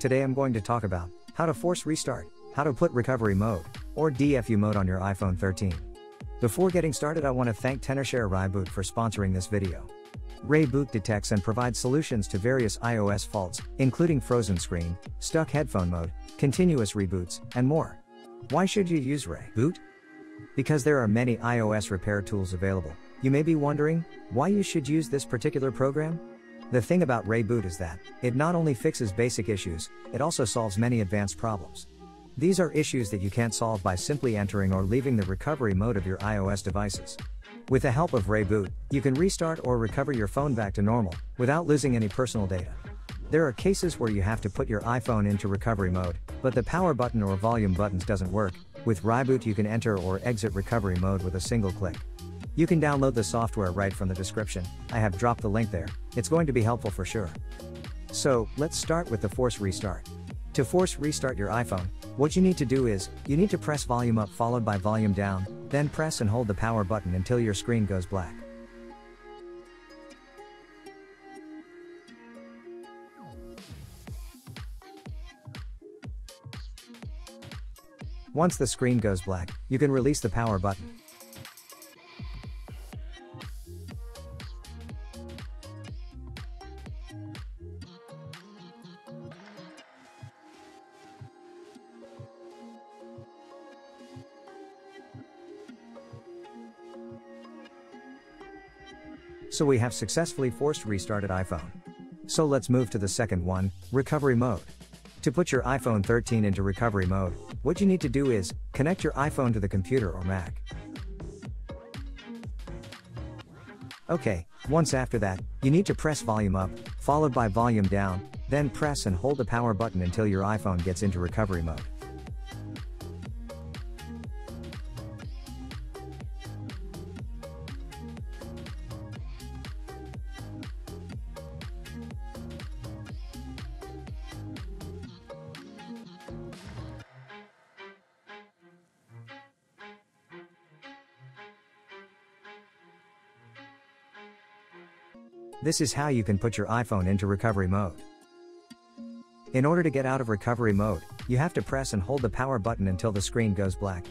Today I'm going to talk about how to force restart, how to put recovery mode, or DFU mode on your iPhone 13. Before getting started, I want to thank Tenorshare ReiBoot for sponsoring this video. ReiBoot detects and provides solutions to various iOS faults, including frozen screen, stuck headphone mode, continuous reboots, and more. Why should you use ReiBoot? Because there are many iOS repair tools available. You may be wondering why you should use this particular program? The thing about ReiBoot is that it not only fixes basic issues, it also solves many advanced problems. These are issues that you can't solve by simply entering or leaving the recovery mode of your iOS devices. With the help of ReiBoot, you can restart or recover your phone back to normal without losing any personal data. There are cases where you have to put your iPhone into recovery mode, but the power button or volume buttons doesn't work. With ReiBoot you can enter or exit recovery mode with a single click. You can download the software right from the description, I have dropped the link there, it's going to be helpful for sure. So, let's start with the force restart. To force restart your iPhone, what you need to do is, you need to press volume up followed by volume down, then press and hold the power button until your screen goes black. Once the screen goes black, you can release the power button. So we have successfully forced restarted iPhone. So let's move to the second one, recovery mode. To put your iPhone 13 into recovery mode, what you need to do is, connect your iPhone to the computer or Mac. Okay, once after that, you need to press volume up, followed by volume down, then press and hold the power button until your iPhone gets into recovery mode. This is how you can put your iPhone into recovery mode. In order to get out of recovery mode, you have to press and hold the power button until the screen goes black.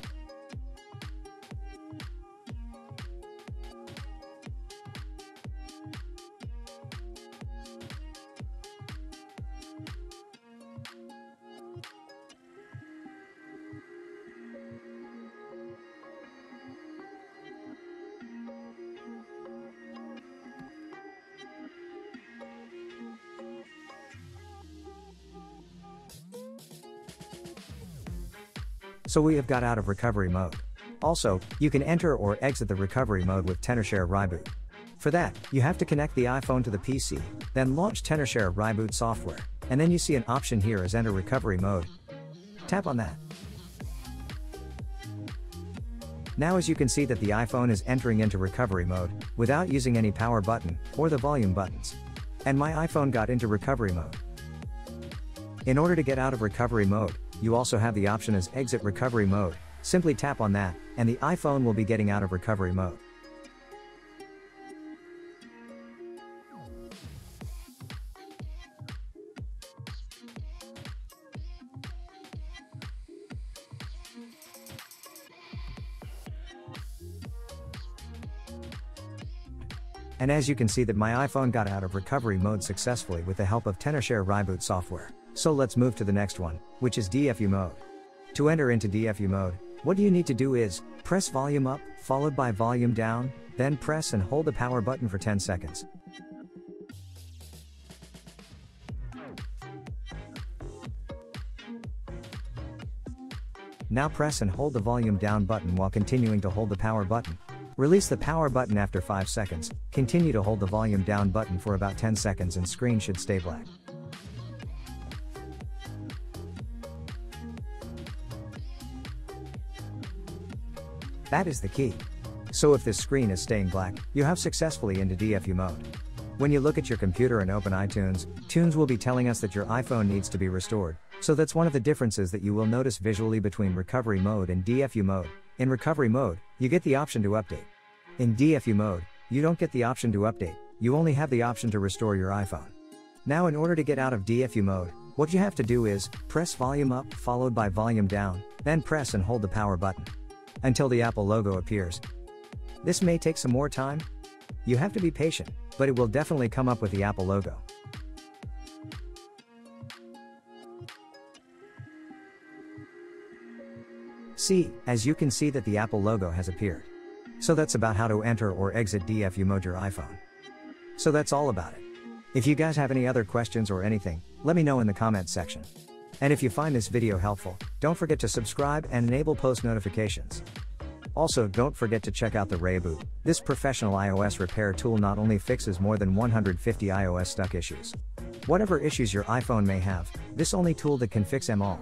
So we have got out of recovery mode. Also, you can enter or exit the recovery mode with Tenorshare ReiBoot. For that, you have to connect the iPhone to the PC, then launch Tenorshare ReiBoot software, and then you see an option here as enter recovery mode. Tap on that. Now as you can see that the iPhone is entering into recovery mode, without using any power button, or the volume buttons. And my iPhone got into recovery mode. In order to get out of recovery mode, you also have the option as exit recovery mode, simply tap on that, and the iPhone will be getting out of recovery mode. And as you can see that my iPhone got out of recovery mode successfully with the help of Tenorshare ReiBoot software. So let's move to the next one, which is DFU mode. To enter into DFU mode, what you need to do is, press volume up, followed by volume down, then press and hold the power button for 10 seconds. Now press and hold the volume down button while continuing to hold the power button. Release the power button after 5 seconds, continue to hold the volume down button for about 10 seconds and screen should stay black. That is the key. So if this screen is staying black, you have successfully into DFU mode. When you look at your computer and open iTunes, Tunes will be telling us that your iPhone needs to be restored. So that's one of the differences that you will notice visually between recovery mode and DFU mode. In recovery mode, you get the option to update. In DFU mode, you don't get the option to update, you only have the option to restore your iPhone. Now in order to get out of DFU mode, What you have to do is, press volume up followed by volume down, then press and hold the power button. Until the Apple logo appears. This may take some more time. You have to be patient, but it will definitely come up with the Apple logo. See, as you can see that the Apple logo has appeared. So that's about how to enter or exit DFU mode your iPhone. So that's all about it. If you guys have any other questions or anything, let me know in the comments section. And if you find this video helpful, don't forget to subscribe and enable post notifications. Also, don't forget to check out the ReiBoot. This professional iOS repair tool not only fixes more than 150 iOS stuck issues. Whatever issues your iPhone may have, this only tool that can fix them all.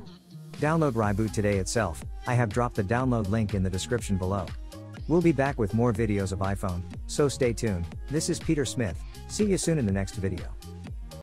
Download ReiBoot today itself, I have dropped the download link in the description below. We'll be back with more videos of iPhone, so stay tuned. This is Peter Smith, see you soon in the next video.